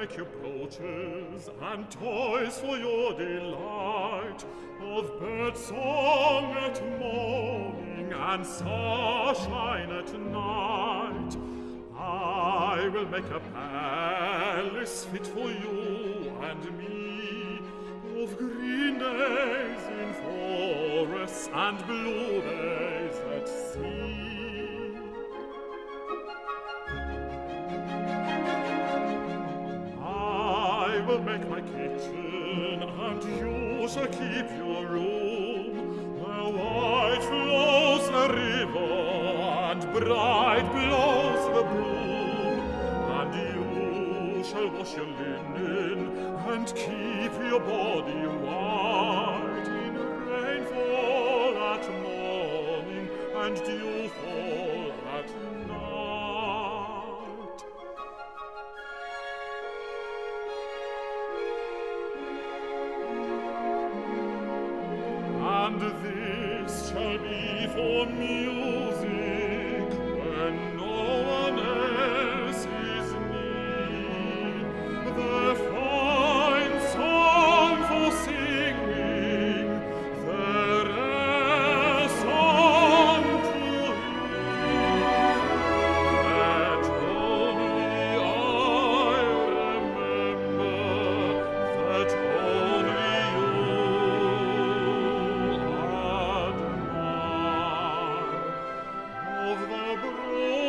make you brooches and toys for your delight. Of bird song at morning and starshine at night. I will make a palace fit for you and me. Of green days in forests and blue days will make my kitchen, and you shall keep your room. Where white flows the river, and bright blows the broom. And you shall wash your linen, and keep your body white in rainfall at morning, and dew and this shall be for music. Of the broad